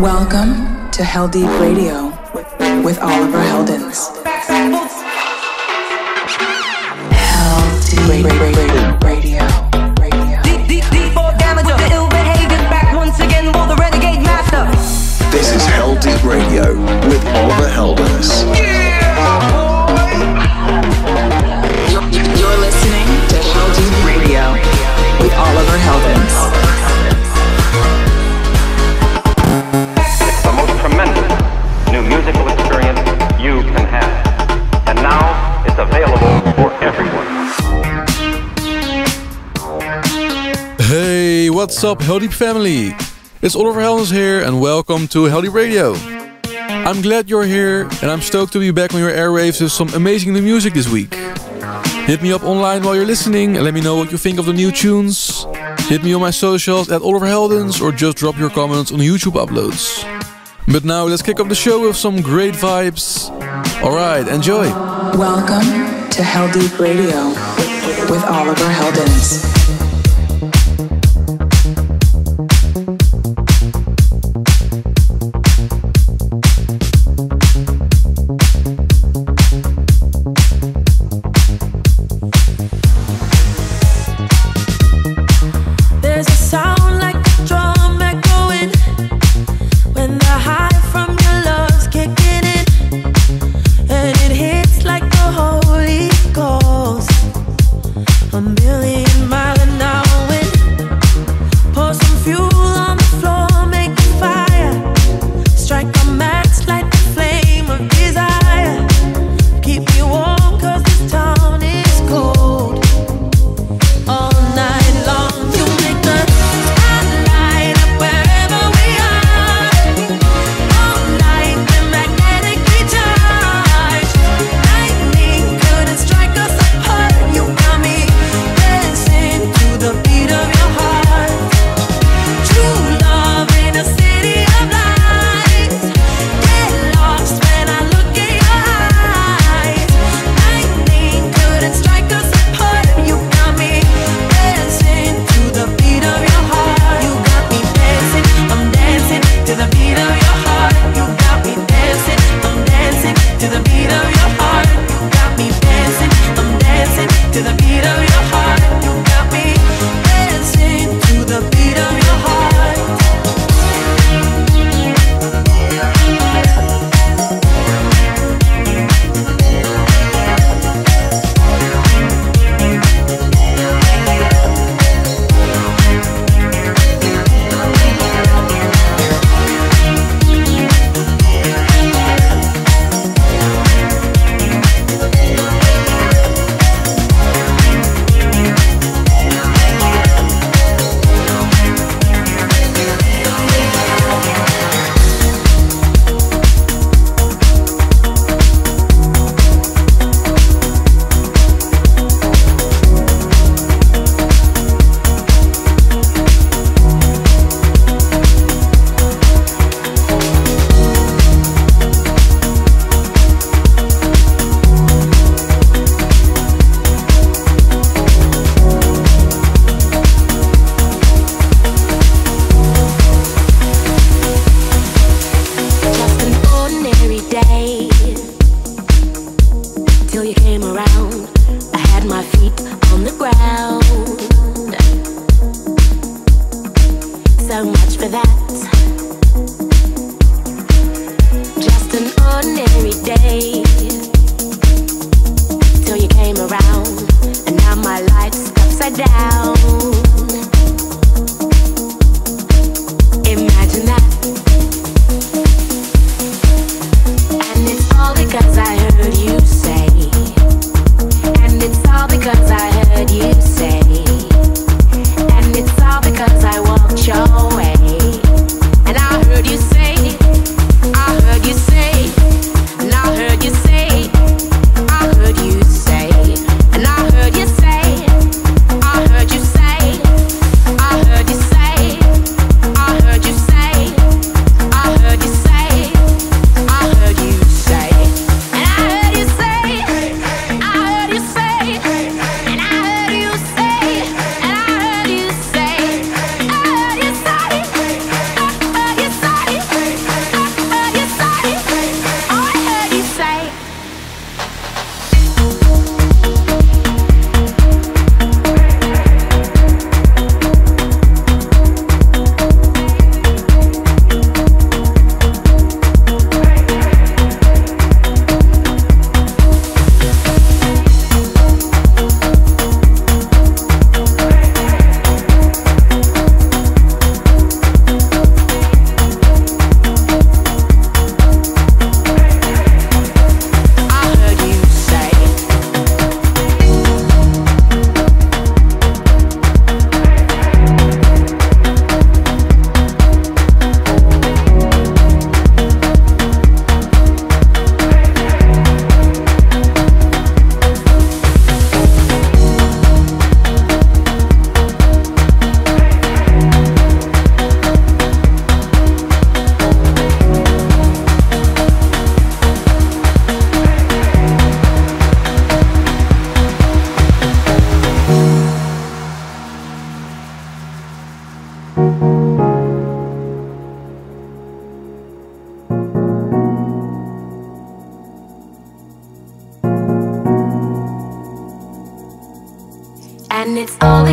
Welcome to Heldeep Radio with Oliver Heldens. Heldeep Radio. Deep, deep, deep, all damage of the ill behavior. Back once again for the renegade master. This is Heldeep Radio with Oliver Heldens. You're, what's up, Heldeep family? It's Oliver Heldens here, and welcome to Heldeep Radio. I'm glad you're here, and I'm stoked to be back on your airwaves with some amazing new music this week. Hit me up online while you're listening and let me know what you think of the new tunes. Hit me on my socials at Oliver Heldens or just drop your comments on the YouTube uploads. But now let's kick off the show with some great vibes. Alright, enjoy! Welcome to Heldeep Radio with Oliver Heldens.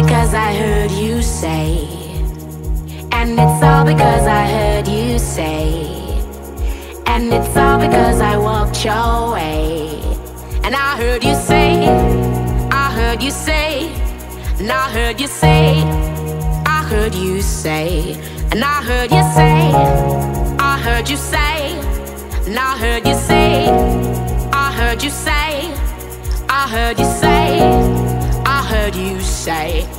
because I heard you say. And it's all because I heard you say. And it's all because I walked your way. And I heard you say, I heard you say, and I heard you say, I heard you say, and I heard you say, I heard you say, and I heard you say, I heard you say, I heard you say heard you say.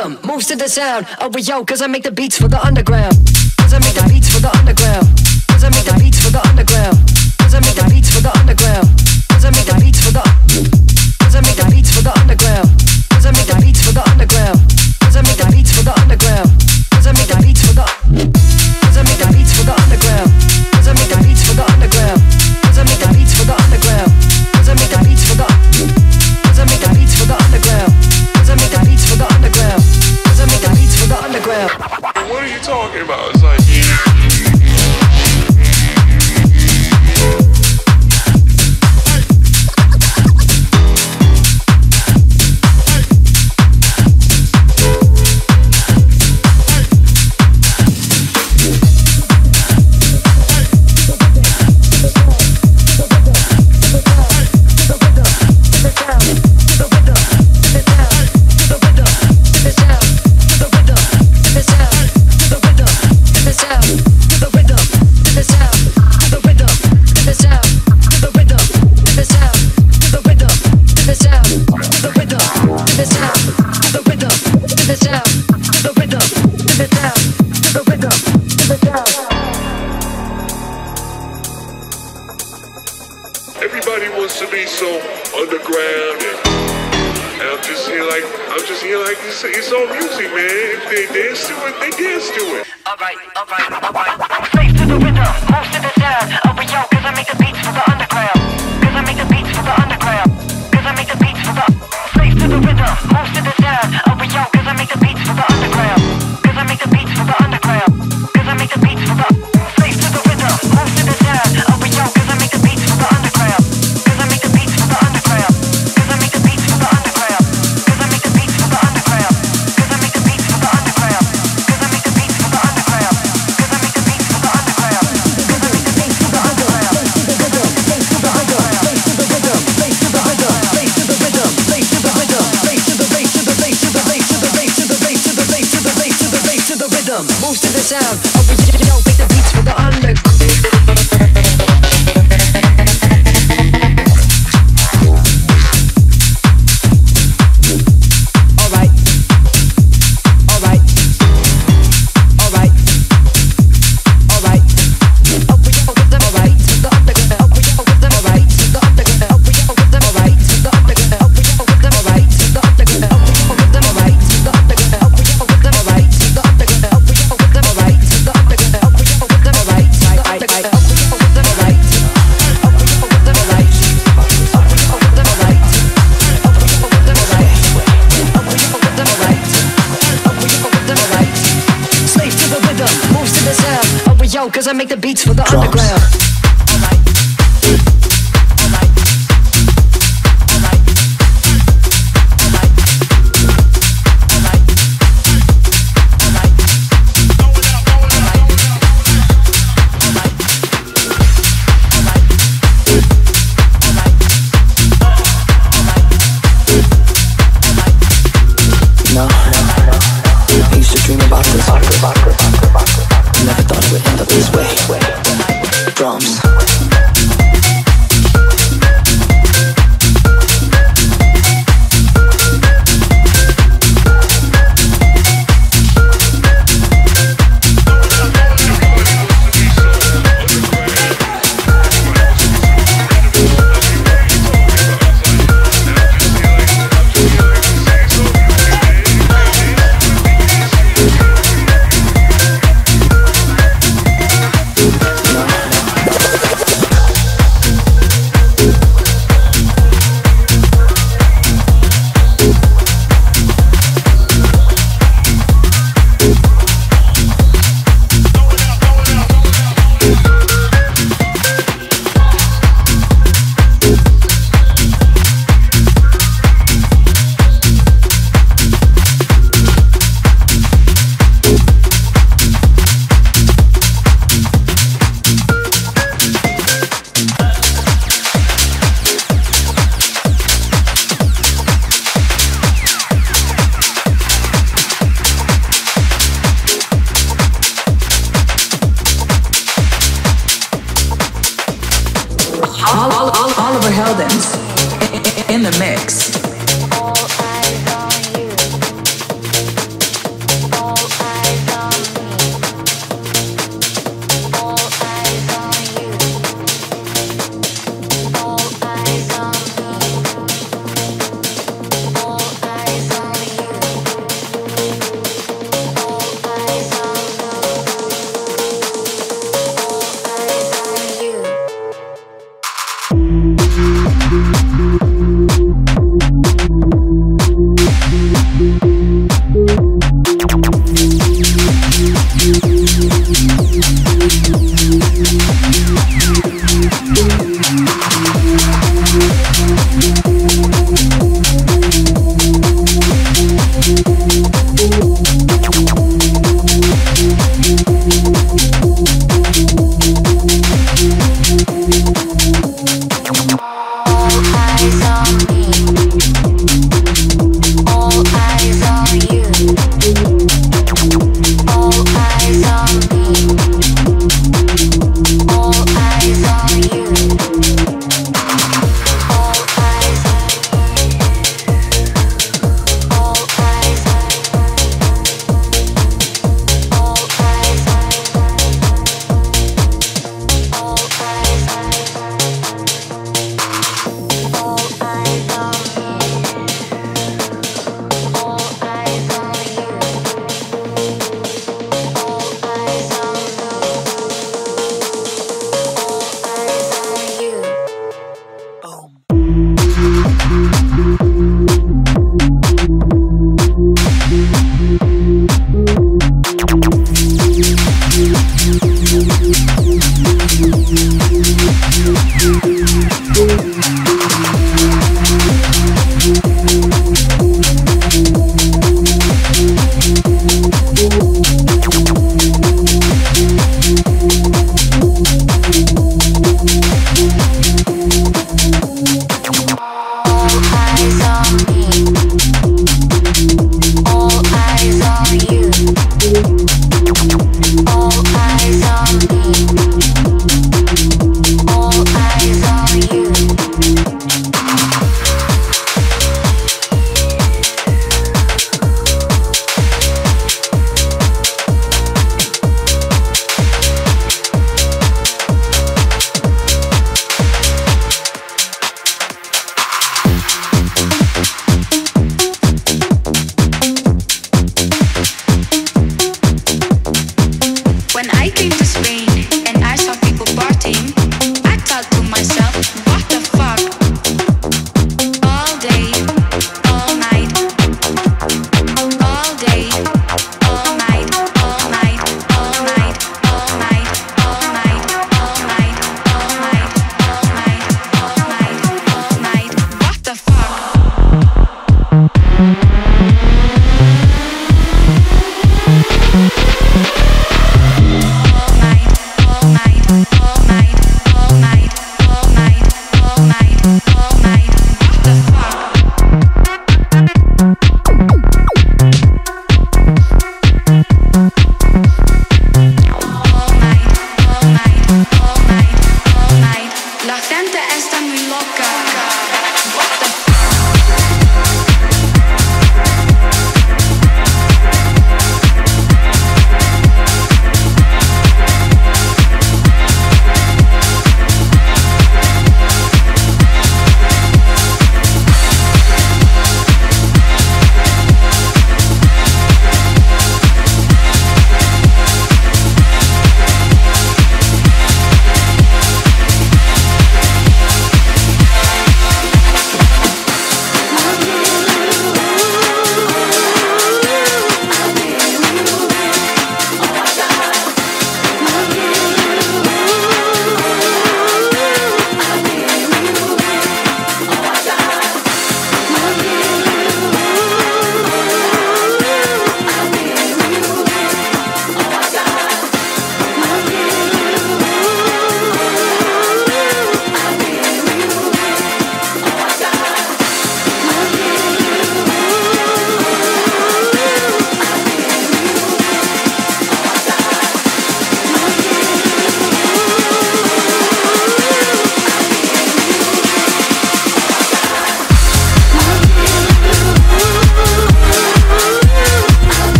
rhythm moves to the sound. of we yo, cause I make the beats for the underground. Cause I make the beats for the underground. Cause I make the beats for the underground.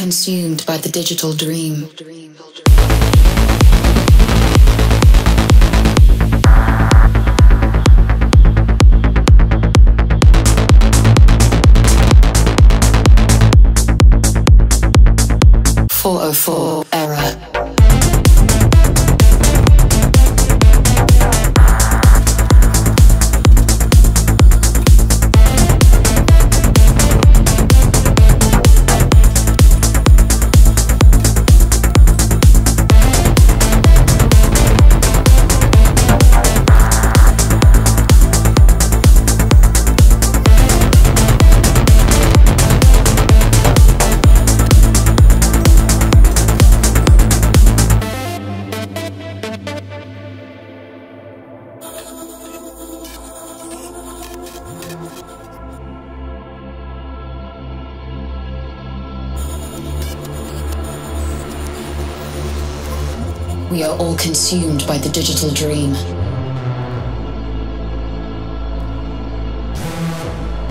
Consumed by the digital dream. Four oh four consumed by the digital dream.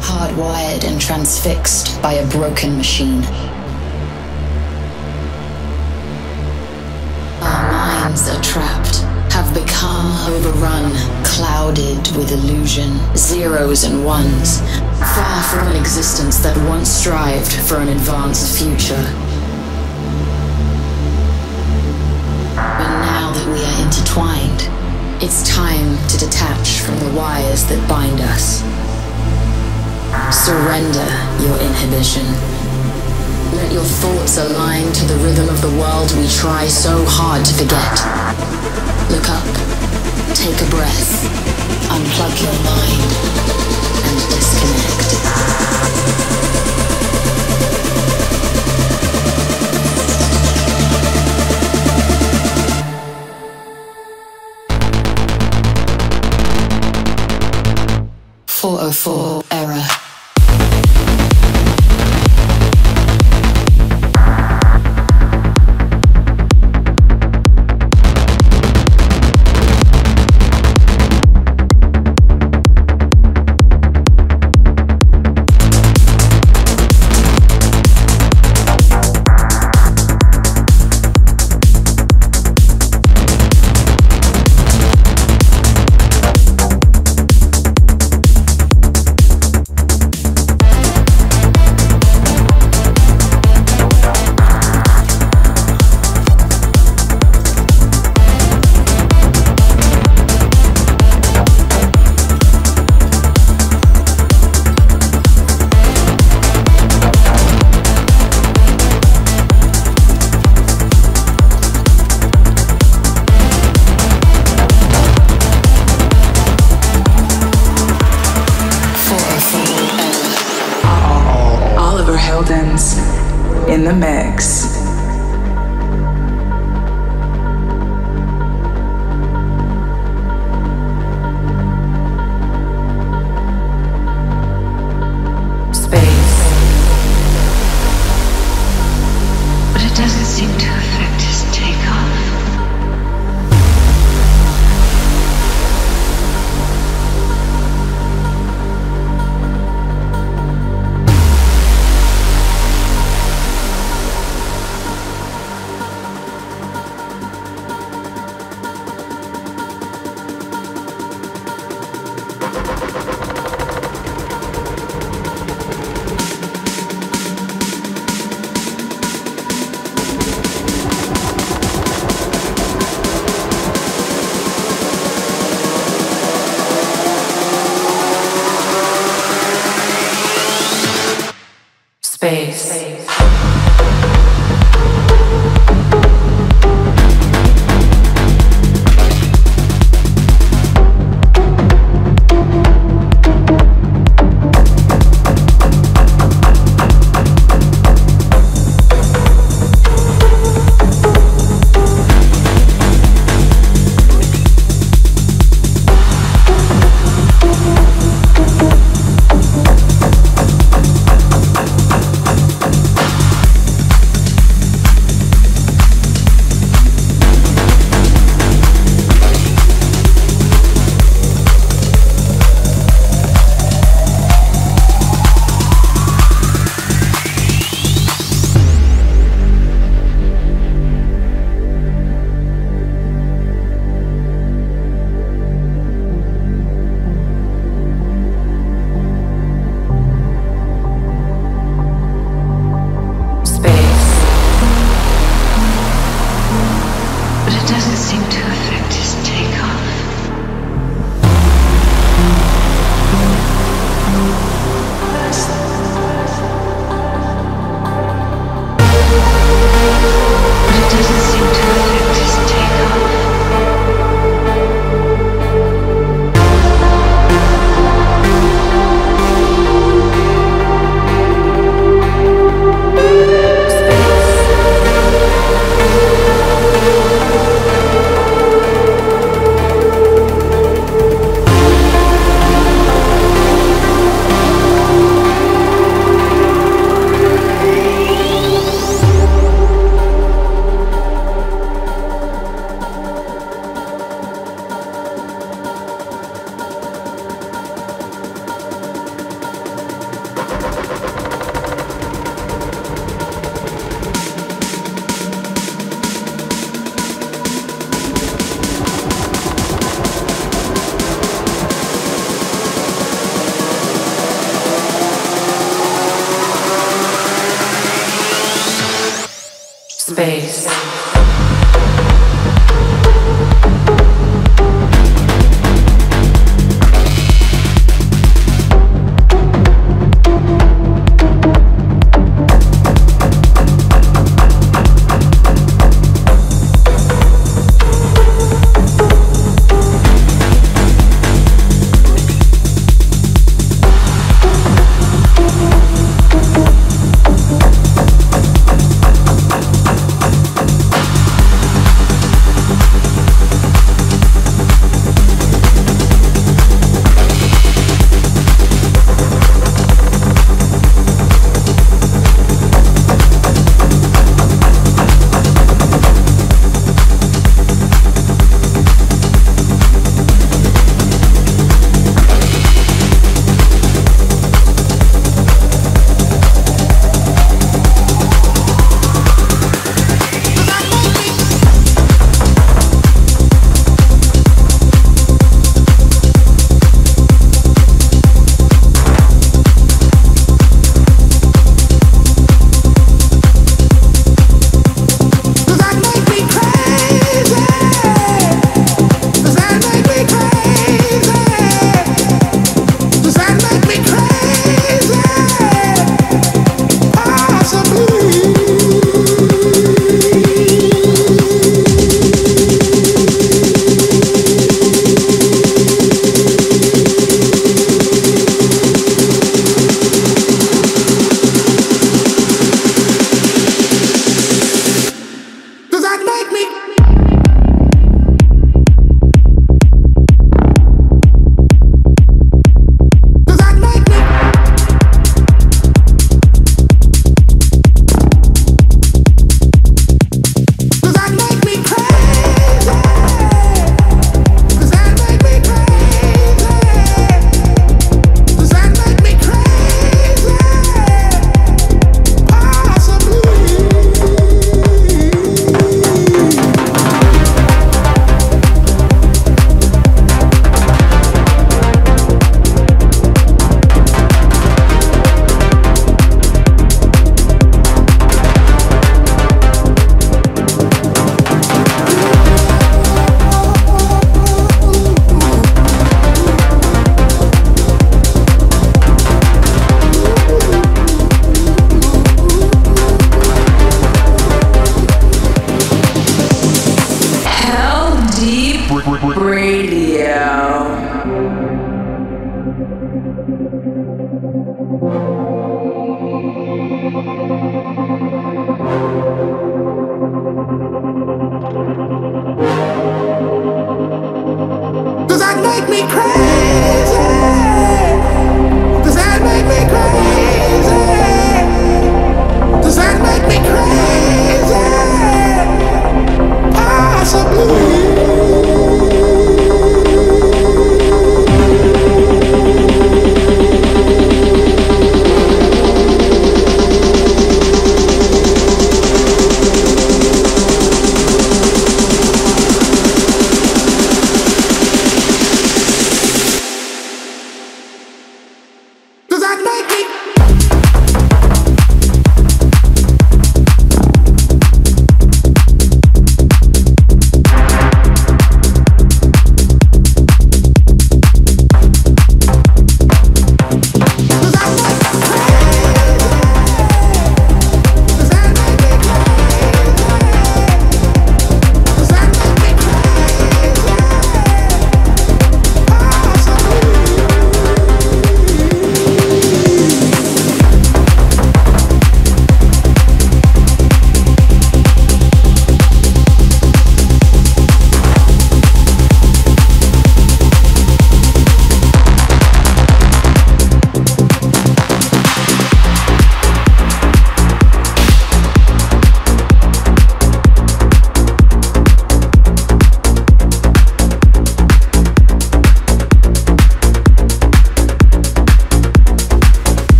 Hardwired and transfixed by a broken machine. Our minds are trapped, have become overrun, clouded with illusion, zeros and ones, far from an existence that once strived for an advanced future. It's time to detach from the wires that bind us. Surrender your inhibition. Let your thoughts align to the rhythm of the world we try so hard to forget. Look up, take a breath, unplug your mind, and disconnect. 放送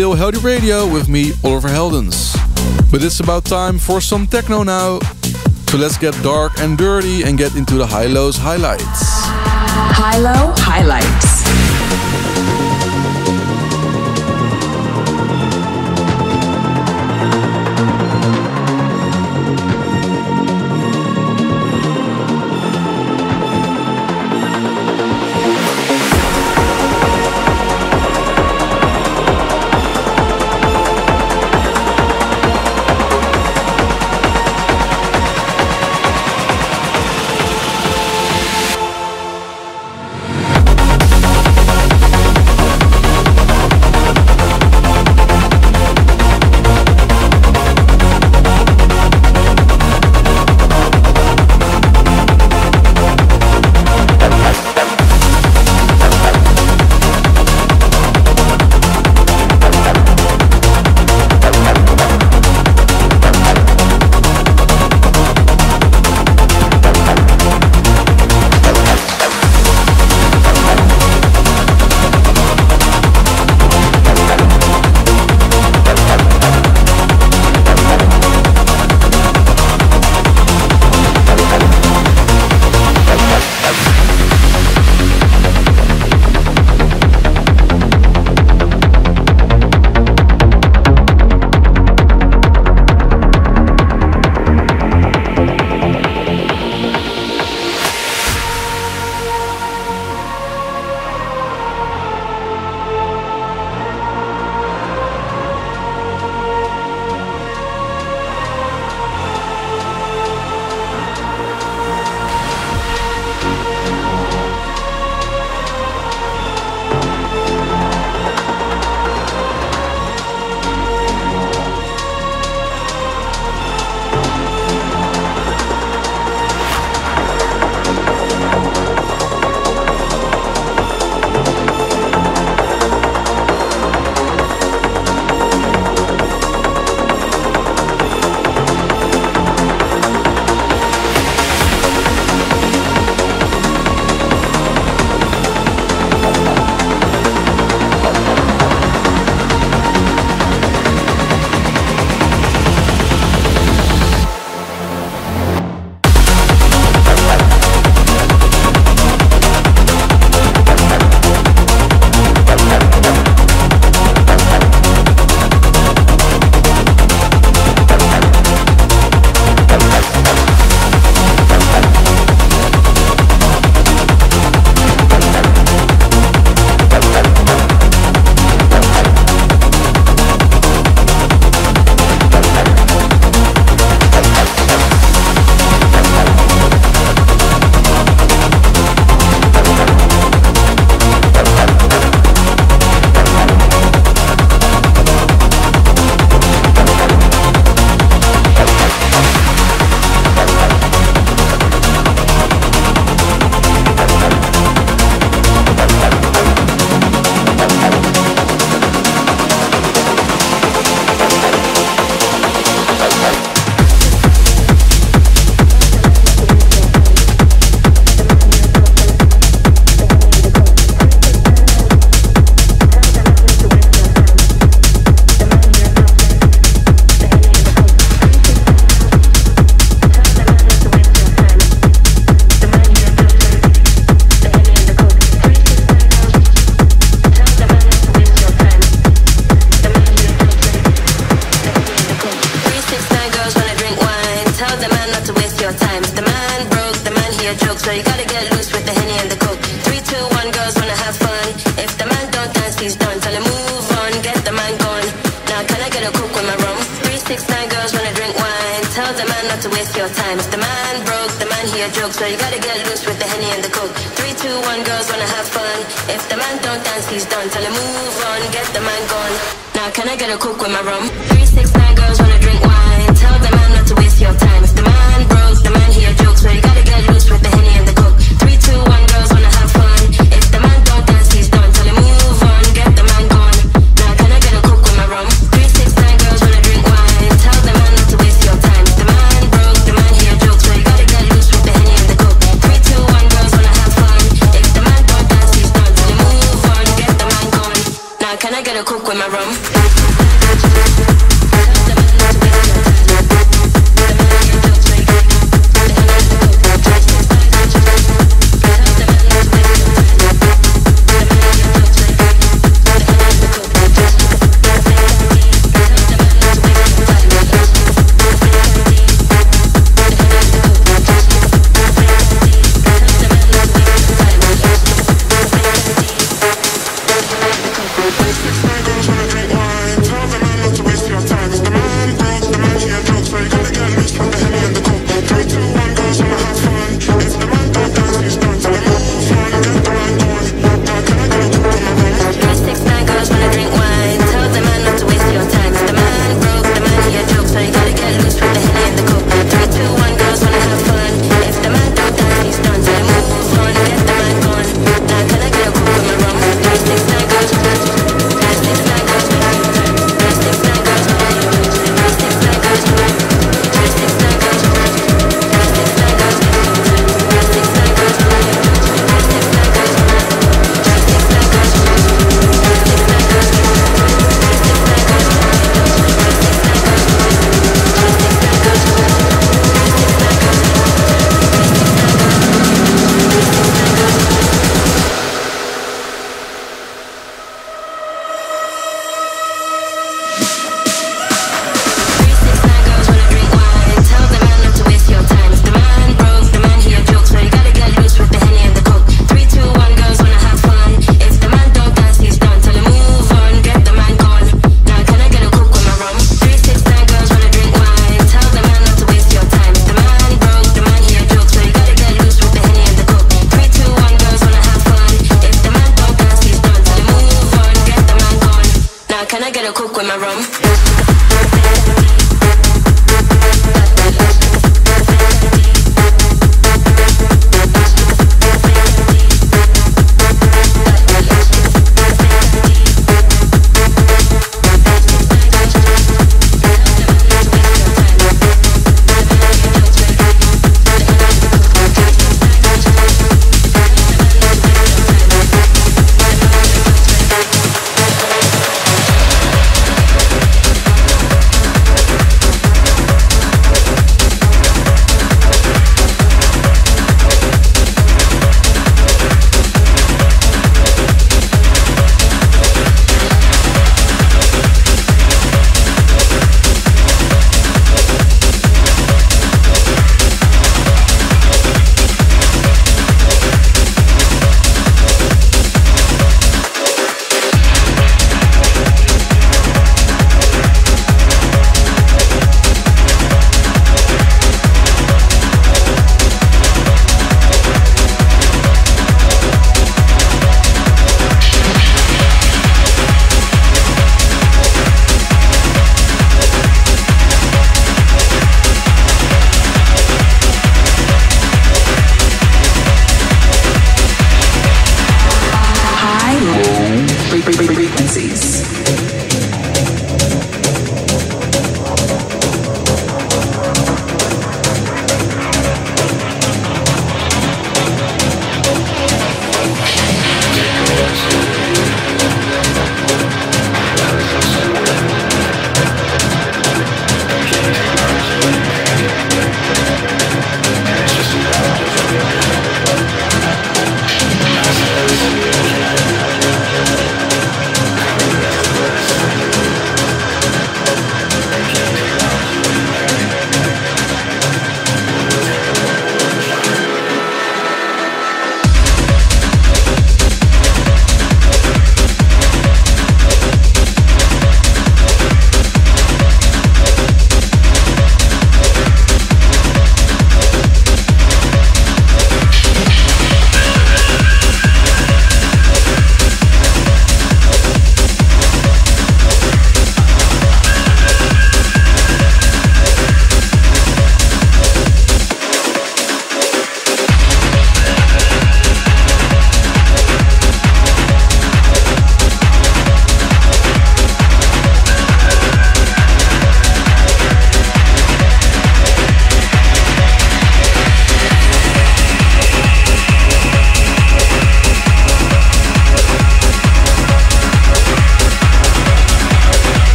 still Radio with me, Oliver Heldens. But it's about time for some techno now. So let's get dark and dirty and get into the HI-LO's highlights. HI-LO highlights.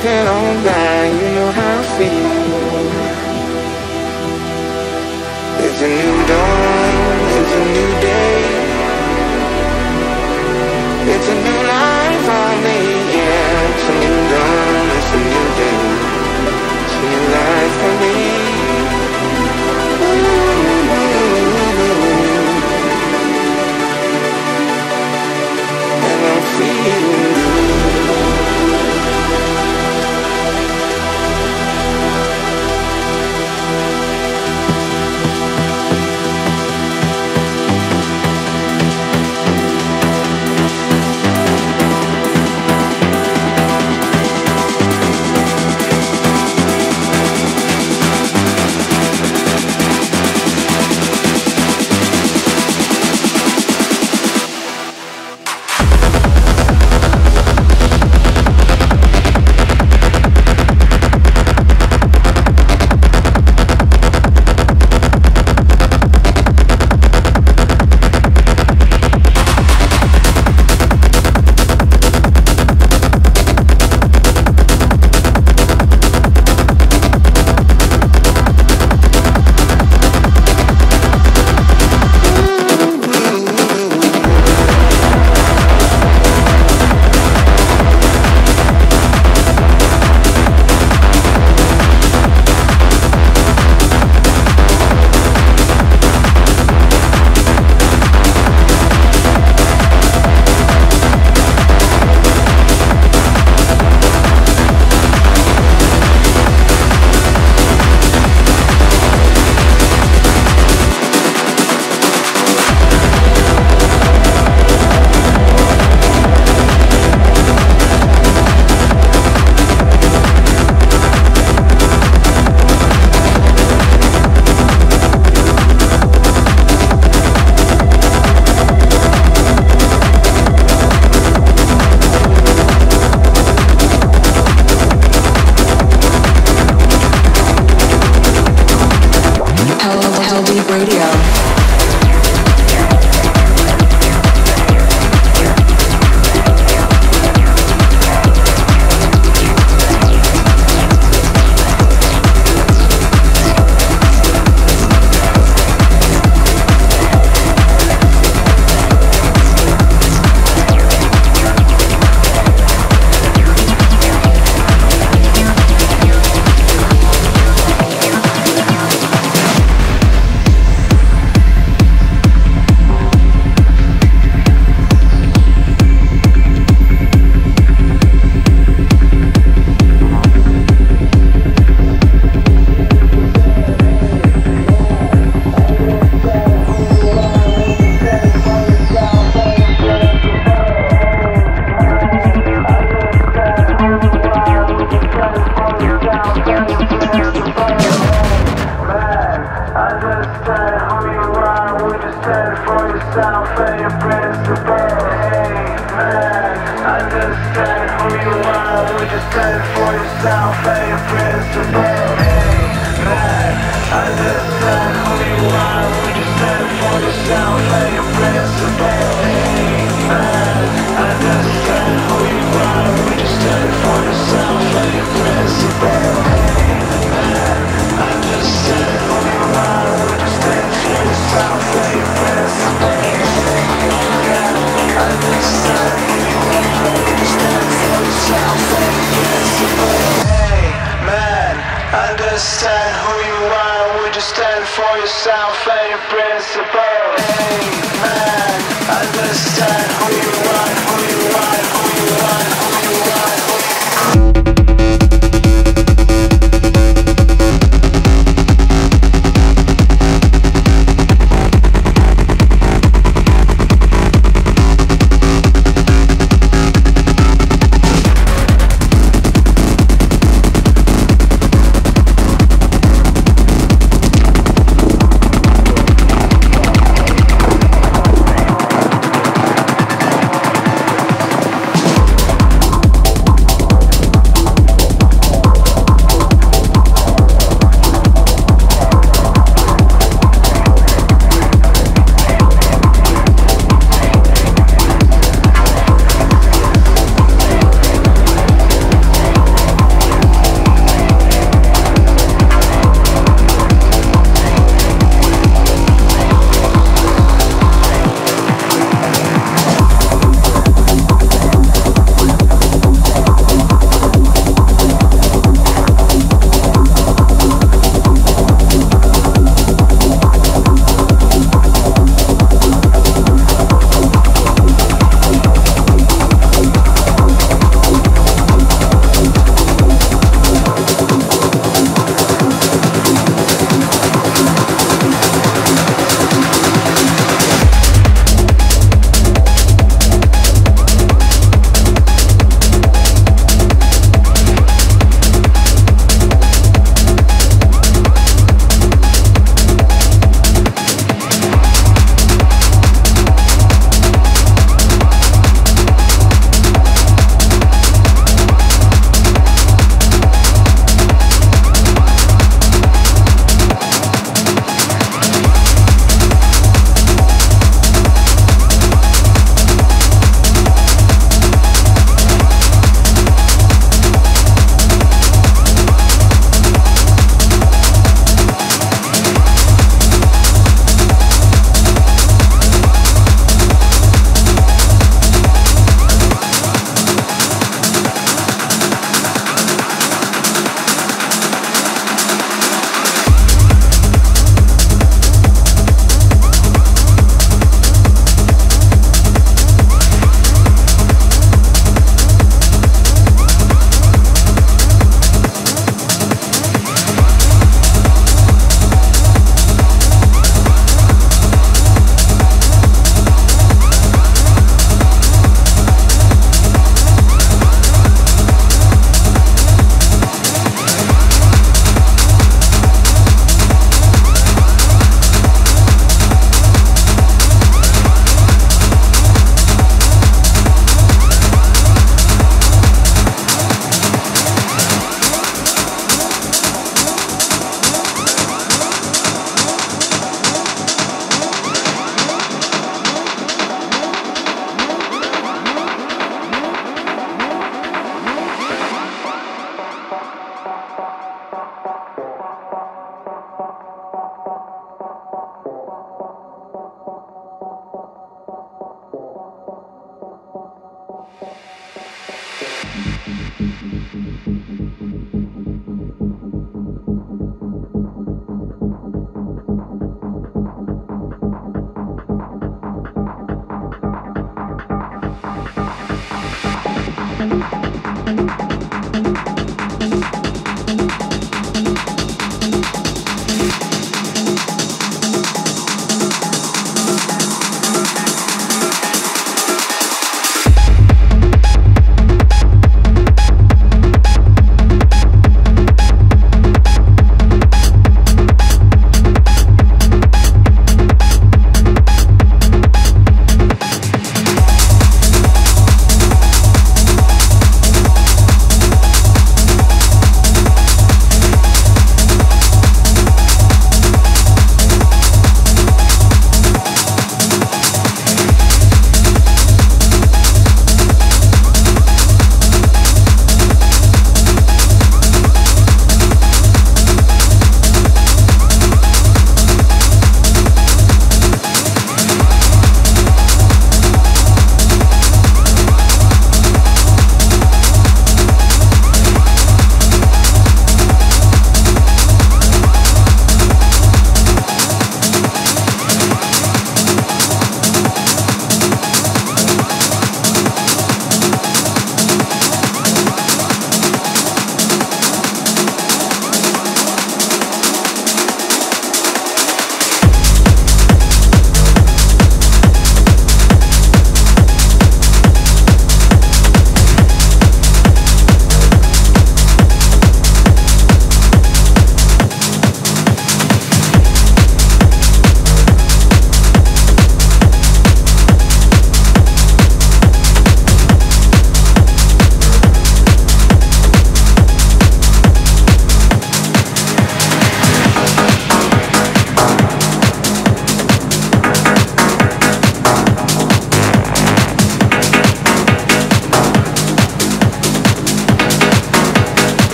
Drifting on by, you know how I feel. It's a new dawn, it's a new day. It's a new life for me, yeah. It's a new dawn, it's a new day. It's a new life for me.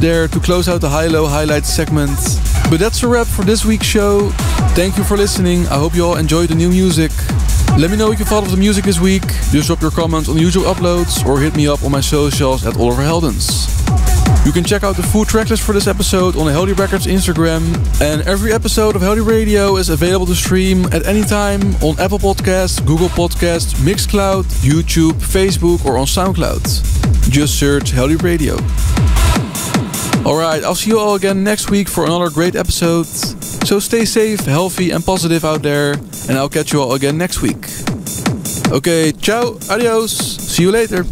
There to close out the HI-LO highlights segment. But that's a wrap for this week's show. Thank you for listening. I hope you all enjoyed the new music. Let me know what you thought of the music this week. Just drop your comments on the usual uploads or hit me up on my socials at Oliver Heldens. You can check out the full tracklist for this episode on the Heldeep Records Instagram. And every episode of Heldeep Radio is available to stream at any time on Apple Podcasts, Google Podcasts, Mixcloud, YouTube, Facebook, or on SoundCloud. Just search Heldeep Radio. Alright, I'll see you all again next week for another great episode. So stay safe, healthy, and positive out there. And I'll catch you all again next week. Okay, ciao, adios, see you later.